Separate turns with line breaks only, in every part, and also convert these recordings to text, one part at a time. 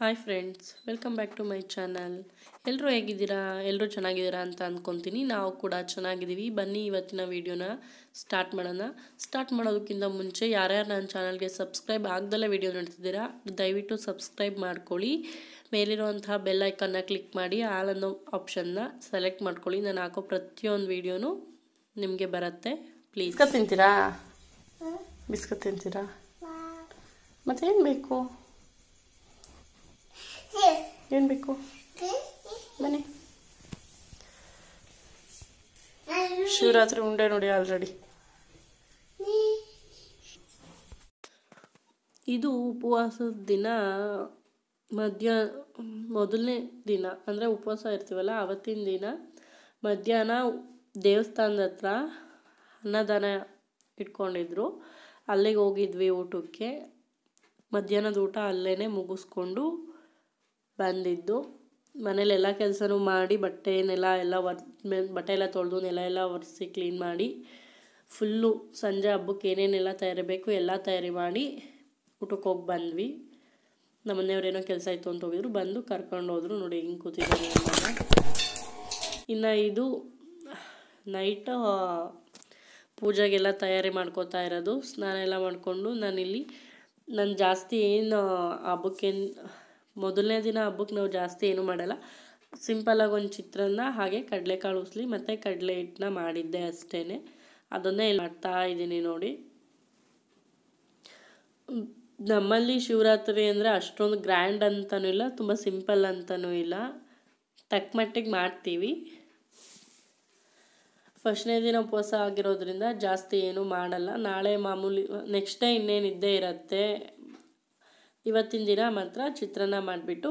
Hi friends welcome back to my channel ಎಲ್ಲರೂ ಹೇಗಿದ್ದೀರಾ? ಎಲ್ಲರೂ ಚೆನ್ನಾಗಿದ್ದೀರಾ ಅಂತ ಅಂದ್ಕೊತೀನಿ ನಾವು ಕೂಡ ಚೆನ್ನಾಗಿದ್ದೀವಿ. ಬನ್ನಿ ಇವತ್ತಿನ ವಿಡಿಯೋನ ಸ್ಟಾರ್ಟ್ ಮಾಡೋಣ. ಸ್ಟಾರ್ಟ್ ಮಾಡೋದಕ್ಕಿಂತ ಮುಂಚೆ ಯಾರ್ಯಾರು ನನ್ನ ಚಾನಲ್ಗೆ ಸಬ್ಸ್ಕ್ರೈಬ್ ಆಗ್ದಲ್ಲೇ ವೀಡಿಯೋ ನೋಡ್ತಿದ್ದೀರಾ, ದಯವಿಟ್ಟು ಸಬ್ಸ್ಕ್ರೈಬ್ ಮಾಡ್ಕೊಳ್ಳಿ. ಮೇಲಿರುವಂತಹ ಬೆಲ್ ಐಕನ್ನ ಕ್ಲಿಕ್ ಮಾಡಿ ಆಲ್ ಅನ್ನೋ ಆಪ್ಷನ್ನ ಸೆಲೆಕ್ಟ್ ಮಾಡ್ಕೊಳ್ಳಿ. ನಾನು ಹಾಕೋ ಪ್ರತಿಯೊಂದು ವೀಡಿಯೋನು ನಿಮಗೆ ಬರುತ್ತೆ. ಪ್ಲೀಸ್ ತಿಂತೀರಾ? ಬಿಸ್ಕತ್ ತಿಂತೀರಾ? ಮತ್ತೇನು ಬೇಕು? ಏನು ಬೇಕು? ಬನ್ನಿ. ಶಿವರಾತ್ರಿ ಉಂಡೆ ನೋಡಿ ಆಲ್ರೆಡಿ ಇದು ಉಪವಾಸದ ದಿನ ಮಧ್ಯ ಮೊದಲನೇ ದಿನ. ಅಂದರೆ ಉಪವಾಸ ಇರ್ತೀವಲ್ಲ ಆವತ್ತಿನ ದಿನ. ಮಧ್ಯಾಹ್ನ ದೇವಸ್ಥಾನದ ಹತ್ರ ಅನ್ನದಾನ ಇಟ್ಕೊಂಡಿದ್ರು. ಅಲ್ಲಿಗೆ ಹೋಗಿದ್ವಿ ಊಟಕ್ಕೆ. ಮಧ್ಯಾಹ್ನದ ಊಟ ಅಲ್ಲೇ ಮುಗಿಸ್ಕೊಂಡು ಬಂದಿದ್ದು. ಮನೇಲೆಲ್ಲ ಕೆಲಸನೂ ಮಾಡಿ ಬಟ್ಟೆನೆಲ್ಲ ನೆಲ ಎಲ್ಲ ಒರ್ ಬಟ್ಟೆ ಎಲ್ಲ ತೊಳೆದು ನೆಲ ಎಲ್ಲ ಒರೆಸಿ ಕ್ಲೀನ್ ಮಾಡಿ, ಫುಲ್ಲು ಸಂಜೆ ಹಬ್ಬಕ್ಕೆ ಏನೇನೆಲ್ಲ ತಯಾರಿ ಬೇಕು ಎಲ್ಲ ತಯಾರಿ ಮಾಡಿ ಊಟಕ್ಕೆ ಹೋಗಿ ಬಂದ್ವಿ. ನಮ್ಮ ಮನೆಯವ್ರೇನೋ ಕೆಲಸ ಇತ್ತು ಅಂತ ಹೋಗಿದ್ರು. ಬಂದು ಕರ್ಕೊಂಡು ಹೋದ್ರು. ನೋಡಿ ಹಿಂಗೆ ಕೂತಿದ್ದಾರೆ ಇನ್ನು ಇದು ನೈಟ್ ಪೂಜೆಗೆಲ್ಲ ತಯಾರಿ ಮಾಡ್ಕೋತಾ ಇರೋದು. ಸ್ನಾನ ಎಲ್ಲ ಮಾಡಿಕೊಂಡು ನಾನಿಲ್ಲಿ, ನಾನು ಜಾಸ್ತಿ ಏನು ಹಬ್ಬಕ್ಕೇನು ಮೊದಲನೇ ದಿನ ಹಬ್ಬಕ್ಕೆ ನಾವು ಜಾಸ್ತಿ ಏನೂ ಮಾಡಲ್ಲ. ಸಿಂಪಲಾಗಿ ಒಂದು ಚಿತ್ರಾನ್ನ, ಹಾಗೆ ಕಡಲೆಕಾಳು ಉಸ್ಲಿ ಮತ್ತು ಕಡಲೆ ಹಿಟ್ಟನ್ನ ಮಾಡಿದ್ದೆ ಅಷ್ಟೇ ಅದನ್ನೇ ಇಲ್ಲಿ ಮಾಡ್ತಾ ಇದ್ದೀನಿ ನೋಡಿ. ನಮ್ಮಲ್ಲಿ ಶಿವರಾತ್ರಿ ಅಂದರೆ ಅಷ್ಟೊಂದು ಗ್ರ್ಯಾಂಡ್ ಅಂತಲೂ ಇಲ್ಲ, ತುಂಬ ಸಿಂಪಲ್ ಅಂತಲೂ ಇಲ್ಲ. ತಕ್ಕ ಮಟ್ಟಿಗೆ ಮಾಡ್ತೀವಿ. ಫಸ್ಟ್ನೇ ದಿನ ಉಪವಾಸ ಆಗಿರೋದ್ರಿಂದ ಜಾಸ್ತಿ ಏನೂ ಮಾಡಲ್ಲ. ನಾಳೆ ಮಾಮೂಲಿ ನೆಕ್ಸ್ಟ್ ಡೇ ಇನ್ನೇನು ಇದ್ದೇ ಇರುತ್ತೆ. ಇವತ್ತಿನ ದಿನ ಮಾತ್ರ ಚಿತ್ರಾನ್ನ ಮಾಡಿಬಿಟ್ಟು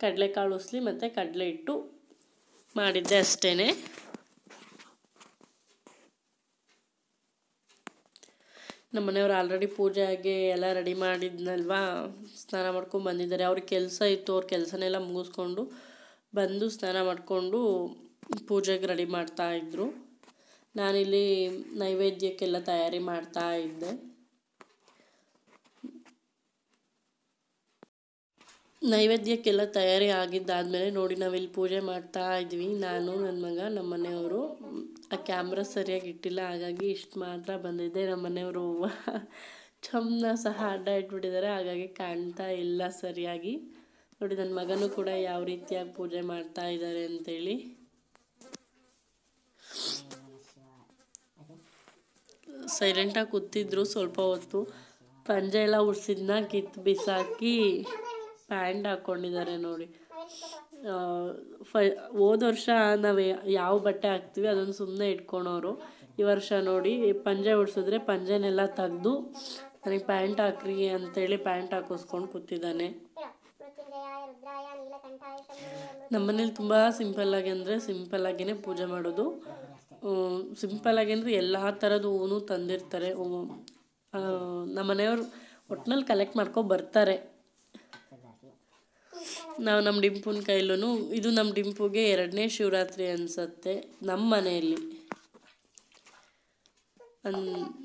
ಕಡಲೆಕಾಳು ಉಸ್ಲಿ ಮತ್ತು ಕಡಲೆ ಹಿಟ್ಟು ಮಾಡಿದ್ದೆ ಅಷ್ಟೇ ನಮ್ಮ ಮನೆಯವ್ರು ಆಲ್ರೆಡಿ ಪೂಜೆಗೆ ಎಲ್ಲ ರೆಡಿ ಮಾಡಿದ್ನಲ್ವಾ? ಸ್ನಾನ ಮಾಡ್ಕೊಂಡು ಬಂದಿದ್ದಾರೆ. ಅವ್ರಿಗೆ ಕೆಲಸ ಇತ್ತು. ಅವ್ರ ಕೆಲಸನೆಲ್ಲ ಮುಗಿಸ್ಕೊಂಡು ಬಂದು ಸ್ನಾನ ಮಾಡಿಕೊಂಡು ಪೂಜೆಗೆ ರೆಡಿ ಮಾಡ್ತಾಯಿದ್ರು ನಾನಿಲ್ಲಿ ನೈವೇದ್ಯಕ್ಕೆಲ್ಲ ತಯಾರಿ ಮಾಡ್ತಾ ಇದ್ದೆ. ನೈವೇದ್ಯಕ್ಕೆಲ್ಲ ತಯಾರಿ ಆಗಿದ್ದಾದಮೇಲೆ ನೋಡಿ ನಾವಿಲ್ಲಿ ಪೂಜೆ ಮಾಡ್ತಾ ಇದ್ವಿ. ನಾನು ನನ್ನ ಮಗ ನಮ್ಮ ಮನೆಯವರು. ಆ ಕ್ಯಾಮ್ರಾ ಸರಿಯಾಗಿ ಇಟ್ಟಿಲ್ಲ, ಹಾಗಾಗಿ ಇಷ್ಟು ಮಾತ್ರ ಬಂದಿದ್ದೆ ನಮ್ಮ ಮನೆಯವರು. ಚಮ್ನ ಸಹ ಅಡ್ಡ ಇಟ್ಬಿಟ್ಟಿದ್ದಾರೆ, ಹಾಗಾಗಿ ಕಾಣ್ತಾ ಇಲ್ಲ ಸರಿಯಾಗಿ. ನೋಡಿ ನನ್ನ ಮಗನೂ ಕೂಡ ಯಾವ ರೀತಿಯಾಗಿ ಪೂಜೆ ಮಾಡ್ತಾ ಇದ್ದಾರೆ ಅಂತೇಳಿ. ಸೈಲೆಂಟಾಗಿ ಕೂತಿದ್ರು ಸ್ವಲ್ಪ ಹೊತ್ತು. ಪಂಜೆ ಎಲ್ಲ ಉಡ್ಸಿದ್ನ, ಕಿತ್ತು ಬಿಸಾಕಿ. ಪ್ಯಾಂಟ್ ಹಾಕ್ಕೊಂಡಿದ್ದಾರೆ ನೋಡಿ. ಫ, ಹೋದ ವರ್ಷ ನಾವು ಯಾವ ಬಟ್ಟೆ ಹಾಕ್ತೀವಿ ಅದನ್ನು ಸುಮ್ಮನೆ ಇಟ್ಕೊಳೋರು. ಈ ವರ್ಷ ನೋಡಿ ಪಂಜೆ ಉಡ್ಸಿದ್ರೆ ಪಂಜೆನೆಲ್ಲ ತೆಗ್ದು ನನಗೆ ಪ್ಯಾಂಟ್ ಹಾಕ್ರಿ ಅಂತೇಳಿ ಪ್ಯಾಂಟ್ ಹಾಕಿಸ್ಕೊಂಡು ಕೂತಿದ್ದಾನೆ. ನಮ್ಮನೇಲಿ ತುಂಬ ಸಿಂಪಲ್ಲಾಗಿ ಅಂದರೆ ಸಿಂಪಲ್ಲಾಗಿಯೇ ಪೂಜೆ ಮಾಡೋದು. ಸಿಂಪಲ್ಲಾಗಿ ಅಂದರೆ ಎಲ್ಲ ಥರದ ಹೂವು ತಂದಿರ್ತಾರೆ. ನಮ್ಮ ಮನೆಯವ್ರು ಒಟ್ನಲ್ಲಿ ಕಲೆಕ್ಟ್ ಮಾಡ್ಕೊ ಬರ್ತಾರೆ. ನಾವು ನಮ್ಮ ಡಿಂಪುನ ಕೈಲೂ ಇದು ನಮ್ಮ ಡಿಂಪುಗೆ ಎರಡನೇ ಶಿವರಾತ್ರಿ ಅನಿಸತ್ತೆ ನಮ್ಮ ಮನೆಯಲ್ಲಿ. ಅನ್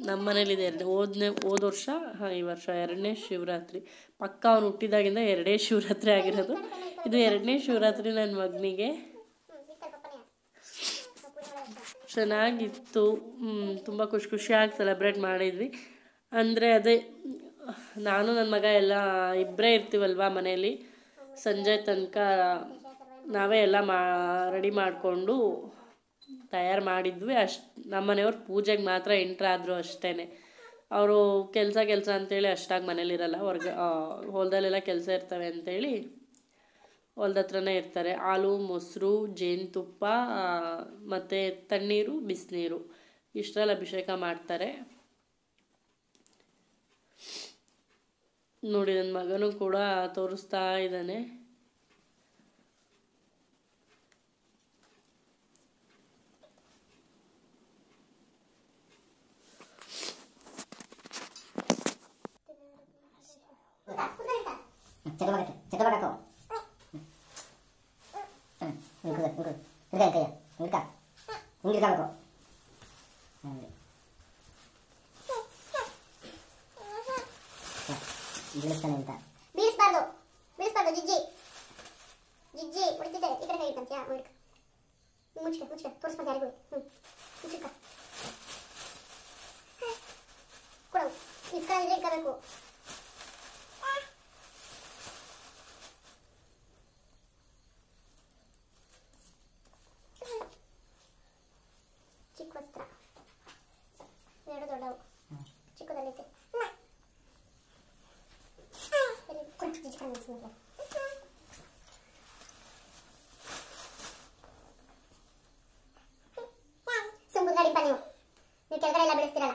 ನಮ್ಮ ಮನೇಲಿದೆ ಎರಡು ಹೋದನೇ, ಹೋದ ವರ್ಷ, ಹಾಂ, ಈ ವರ್ಷ ಎರಡನೇ ಶಿವರಾತ್ರಿ. ಪಕ್ಕ ಅವನು ಹುಟ್ಟಿದಾಗಿಂದ ಎರಡೇ ಶಿವರಾತ್ರಿ ಆಗಿರೋದು. ಇದು ಎರಡನೇ ಶಿವರಾತ್ರಿ ನನ್ನ ಮಗನಿಗೆ. ಚೆನ್ನಾಗಿತ್ತು. ತುಂಬ ಖುಷಿ, ಖುಷಿಯಾಗಿ ಸೆಲೆಬ್ರೇಟ್ ಮಾಡಿದ್ವಿ. ಅಂದರೆ ಅದೇ, ನಾನು, ನನ್ನ ಮಗ ಎಲ್ಲ ಇಬ್ಬರೇ ಇರ್ತೀವಲ್ವಾ ಮನೇಲಿ ಸಂಜೆ ತನಕ ನಾವೇ ಎಲ್ಲ ಮಾ, ರೆಡಿ ಮಾಡಿಕೊಂಡು ತಯಾರು ಮಾಡಿದ್ವಿ. ಅಷ್ಟು, ನಮ್ಮ ಮನೆಯವ್ರು ಪೂಜೆಗೆ ಮಾತ್ರ ಎಂಟ್ರಾದರು ಅಷ್ಟೇ ಅವರು ಕೆಲಸ ಕೆಲಸ ಅಂತೇಳಿ ಅಷ್ಟಾಗಿ ಮನೇಲಿರಲ್ಲ ಹೊರ್ಗ ಹೊಲದಲ್ಲೆಲ್ಲ ಕೆಲಸ ಇರ್ತವೆ ಅಂಥೇಳಿ ಹೊಲ್ದ ಹತ್ರನೇ ಇರ್ತಾರೆ. ಹಾಲು, ಮೊಸರು, ಜೇನುತುಪ್ಪ ಮತ್ತು ತಣ್ಣೀರು, ಬಿಸಿನೀರು. ಇಷ್ಟರಲ್ಲಿ ಅಭಿಷೇಕ ಮಾಡ್ತಾರೆ. ನೋಡಿ ನನ್ನ ಮಗನೂ ಕೂಡ ತೋರಿಸ್ತಾ ಇದ್ದಾನೆ
ಚೆಕ್ಕಬೇಕು ಚೆಕ್ಕಬೇಕು
ಬಿಡಿಸ್ಬಾರ್ದು ಜಿಜ್ಜಿ ಜಿಜ್ಜಿ ಹೊಡಿತಿದ್ದಾರೆ ಈ ಕಡೆ ಕೈ ಇಟ್ಟಂತ್ಯಾ ಮುಚ್ಕ ಮುಚ್ಕ ಮುಚ್ಕ ತೋರಿಸ್ಬಾರ್ದು ಯಾರಿಗೂ ಹ್ಞೂ ಮುಚ್ಕ ಕೊಡು ಇಸ್ಕೊಂಡಿದ್ರೆ ಇಟ್ಕೋಬೇಕು ಸುಮ್ ಕುತ್ಕೊಂಡಿಪ್ಪ ನೀವು ನೀವು ಕೆಳಗಡೆ ಎಲ್ಲ ಬೆಳೆಸ್ತಿರಲ್ಲ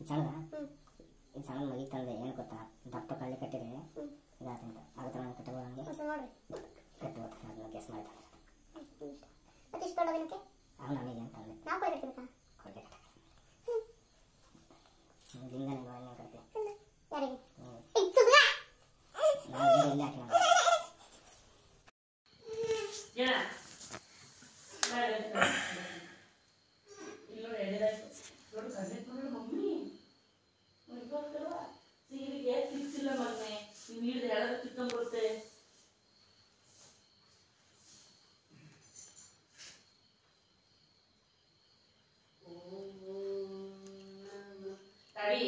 ಇದು ಸಣ್ಣ ಮಗಿ ತಂದೆ ಏನು ಗೊತ್ತಾ? ದಪ್ಪ ಕಳ್ಳಿ ಕಟ್ಟಿದ್ರೆ
ಹ್ಮ್
ಇದಾತಂತ ಆಗುತ್ತೆ ನಾನು ಕಟ್ಟಬೋದು ಹಂಗೆ
ಮತ್ತೆ ನೋಡ್ರಿ
ಕಟ್ಟಬೋದು ಅದನ್ನ ಗೆಸ್ ಮಾಡ್ತಾರೆ
ಮತ್ತೆ ಇಷ್ಟು ದೊಡ್ಡದಿನಕ್ಕೆ
ಅವ್ನು ನನಗೆ ಅಂತಂದೆ
ನಾವು ಕೂಡ ಕಟ್ಬೇಕಾ
ಕೊಡ್ಲಿ ಕಟ್ಟ ಲಿಂಗನೇ ಗೋಳನೆ ಕಟ್ತೀವಿ
ಯಾರಿಗೆ
ಹ್ಞೂ
ಏಯ್, ಸುಬ್ರ!
ನಾವು ಬೇರೆ ಇಲ್ಲೇ ಹಾಕಿ ನಾವು
ಏನ ಇಲ್ಲ ಎಳೆದಾಯ್ತು ನೋಡು ಕಣ್ಣೆತ್ ನೋಡು ಮಮ್ಮಿ ನೋಡ್ಕೊಳ್ತಲ್ವಾ ಸೀರೆಗೆ ಸಿಕ್ಸಿಲ್ಲ ಮಗನೆ ನೀವು ಹಿಡಿದು ಎಳೆದ ಕಿತ್ಕೊಂಡ್ಬರುತ್ತೆ ತಡಿ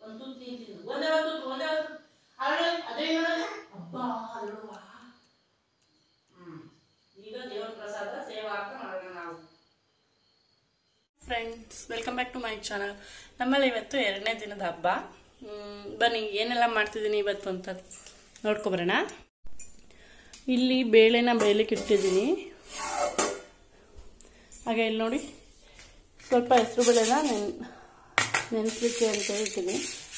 ಒಂದು ತುತ್ತು ತಿಂತೀನಿ ಒಂದೇ ಒಂದು ತುತ್ತು ಒಂದೇ ಒಂದು ತುತ್ತು. ಆಮೇಲೆ ಅದೇ ನೋಡಲ್ಲ ಅಬ್ಬಾ ಅಲ್ವಾ ಹ್ಮ್. ಈಗ ದೇವರ ಪ್ರಸಾದ ಸೇವಾ ಅಂತ ಮಾಡೋಣ ನಾವು friends welcome back to my channel ನಮ್ಮಲ್ಲಿ ಇವತ್ತು ಎರಡನೇ ದಿನದ ಹಬ್ಬ. ಬನ್ನಿ, ಏನೆಲ್ಲ ಮಾಡ್ತಿದ್ದೀನಿ ಇವತ್ತು ಅಂತ ನೋಡ್ಕೊಬರೋಣ. ಇಲ್ಲಿ ಬೇಳೆನ ಬೇಯಲಿಕ್ಕೆ ಇಟ್ಟಿದ್ದೀನಿ. ಹಾಗೆ ಇಲ್ಲಿ ನೋಡಿ, ಸ್ವಲ್ಪ ಹೆಸರು ಬೇಳೆನ ನೆನ್, ನೆನೆಸ್ಲಿಕ್ಕೆ ಅಂತ ಹೇಳ್ತೀನಿ.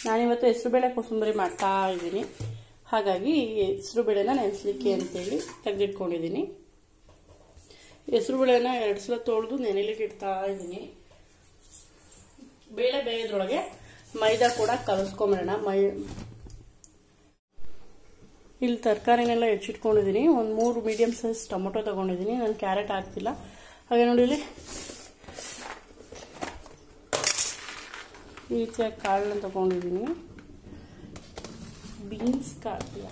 ನಾನಿವತ್ತು ಹೆಸರು ಬೇಳೆ ಕೋಸಂಬರಿ ಮಾಡ್ತಾ ಇದ್ದೀನಿ. ಹಾಗಾಗಿ ಹೆಸರು ಬೇಳೆನ ನೆನೆಸ್ಲಿಕ್ಕೆ ಅಂತೇಳಿ ತೆಗೆದಿಟ್ಕೊಂಡಿದ್ದೀನಿ. ಹೆಸರು ಬೇಳೆನ ಎರಡು ಸಲ ತೊಳೆದು ನೆನೆಲಿಕ್ಕೆ ಇಡ್ತಾ ಇದ್ದೀನಿ. ಬೇಳೆ ಬೇಯೋದ್ರೊಳಗೆ ಮೈದಾ ಕೂಡ ಕಲಸ್ಕೊಂಬಿಡೋಣ ಮೈ ಇಲ್ಲಿ ತರಕಾರಿನೆಲ್ಲ ಹೆಚ್ಚಿಟ್ಕೊಂಡಿದ್ದೀನಿ. ಒಂದು ಮೂರು ಮೀಡಿಯಮ್ ಸೈಜ್ ಟೊಮೊಟೊ ತಗೊಂಡಿದ್ದೀನಿ. ನಾನು ಕ್ಯಾರೆಟ್ ಹಾಕ್ತಿಲ್ಲ. ಹಾಗೆ ನೋಡಿ ಇಲ್ಲಿ. ಈ ರೀತಿಯಾಗಿ ಕಾಳನ್ನ ತಗೊಂಡಿದ್ದೀನಿ. ಬೀನ್ಸ್ ಕಾಳಿಲ್ಲ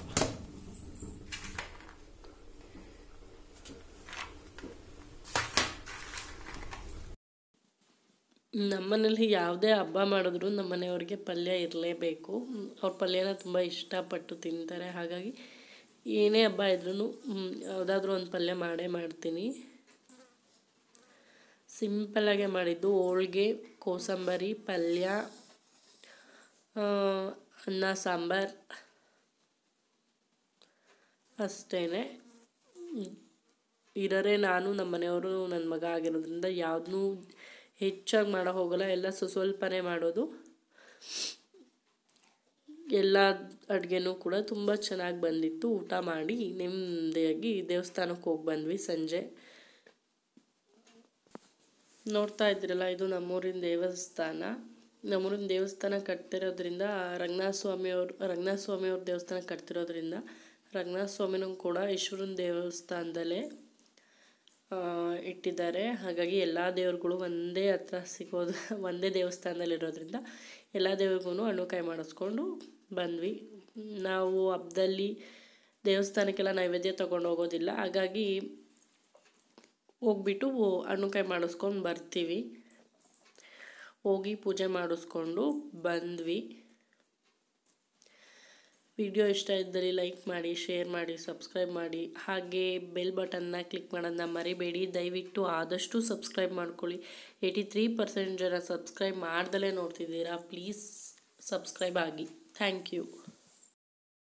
ನಮ್ಮನೇಲಿ ಯಾವುದೇ ಹಬ್ಬ ಮಾಡಿದ್ರು ನಮ್ಮ ಮನೆಯವ್ರಿಗೆ ಪಲ್ಯ ಇರಲೇಬೇಕು. ಅವ್ರ ಪಲ್ಯನ ತುಂಬ ಇಷ್ಟಪಟ್ಟು ತಿಂತಾರೆ. ಹಾಗಾಗಿ ಏನೇ ಹಬ್ಬ ಇದ್ರೂ ಯಾವುದಾದ್ರೂ ಒಂದು ಪಲ್ಯ ಮಾಡೇ ಮಾಡ್ತೀನಿ. ಸಿಂಪಲಾಗೆ ಮಾಡಿದ್ದು ಹೋಳ್ಗೆ, ಕೋಸಂಬರಿ, ಪಲ್ಯ ಅನ್ನ, ಸಾಂಬಾರ್. ಅಷ್ಟೇ ಇರರೆ ನಾನು ನಮ್ಮ ಮನೆಯವರು ನನ್ನ ಮಗ ಆಗಿರೋದ್ರಿಂದ ಯಾವುದನ್ನೂ ಹೆಚ್ಚಾಗಿ ಮಾಡೋ ಹೋಗಲ್ಲ, ಎಲ್ಲ ಸ್ವಸ್ವಲ್ಪನೇ ಮಾಡೋದು. ಎಲ್ಲ ಅಡುಗೆನೂ ಕೂಡ ತುಂಬ ಚೆನ್ನಾಗಿ ಬಂದಿತ್ತು. ಊಟ ಮಾಡಿ ನೆಮ್ಮದಿಯಾಗಿ ದೇವಸ್ಥಾನಕ್ಕೆ ಹೋಗಿ ಬಂದ್ವಿ ಸಂಜೆ. ನೋಡ್ತಾ ಇದ್ರಲ್ಲ, ಇದು ನಮ್ಮೂರಿನ ದೇವಸ್ಥಾನ. ನಮ್ಮೂರಿನ ದೇವಸ್ಥಾನ ಕಟ್ತಿರೋದ್ರಿಂದ ರಂಗನಾಥ ಸ್ವಾಮಿಯವ್ರು ರಂಗನಾಥ ದೇವಸ್ಥಾನ ಕಟ್ತಿರೋದ್ರಿಂದ ರಂಗನಾಥ ಸ್ವಾಮಿನೂ ಕೂಡ ಈಶ್ವರನ ದೇವಸ್ಥಾನದಲ್ಲೇ ಇಟ್ಟಿದ್ದಾರೆ. ಹಾಗಾಗಿ ಎಲ್ಲ ದೇವರುಗಳು ಒಂದೇ ಹತ್ರ ಸಿಗೋದು, ಒಂದೇ ದೇವಸ್ಥಾನದಲ್ಲಿರೋದ್ರಿಂದ ಎಲ್ಲ ದೇವ್ರಿಗೂ ಹಣ್ಣುಕಾಯಿ ಮಾಡಿಸ್ಕೊಂಡು ಬಂದ್ವಿ. ನಾವು ಹಬ್ಬದಲ್ಲಿ ದೇವಸ್ಥಾನಕ್ಕೆಲ್ಲ ನೈವೇದ್ಯ ತೊಗೊಂಡು ಹೋಗೋದಿಲ್ಲ. ಹಾಗಾಗಿ ಹೋಗ್ಬಿಟ್ಟು ಹಣ್ಣುಕಾಯಿ ಮಾಡಿಸ್ಕೊಂಡು ಬರ್ತೀವಿ. ಹೋಗಿ ಪೂಜೆ ಮಾಡಿಸ್ಕೊಂಡು ಬಂದ್ವಿ. ವಿಡಿಯೋ ಇಷ್ಟ ಇದ್ದಲ್ಲಿ ಲೈಕ್ ಮಾಡಿ, ಶೇರ್ ಮಾಡಿ, ಸಬ್ಸ್ಕ್ರೈಬ್ ಮಾಡಿ. ಹಾಗೆ ಬೆಲ್ ಬಟನ್ನ ಕ್ಲಿಕ್ ಮಾಡೋದನ್ನ ಮರಿಬೇಡಿ. ದಯವಿಟ್ಟು ಆದಷ್ಟು ಸಬ್ಸ್ಕ್ರೈಬ್ ಮಾಡ್ಕೊಳ್ಳಿ. ಏಯ್ಟಿ ತ್ರೀ ಪರ್ಸೆಂಟ್ ಜನ ಸಬ್ಸ್ಕ್ರೈಬ್ ಮಾಡ್ದಲೇ ನೋಡ್ತಿದ್ದೀರಾ. ಪ್ಲೀಸ್ ಸಬ್ಸ್ಕ್ರೈಬ್ ಆಗಿ. Thank you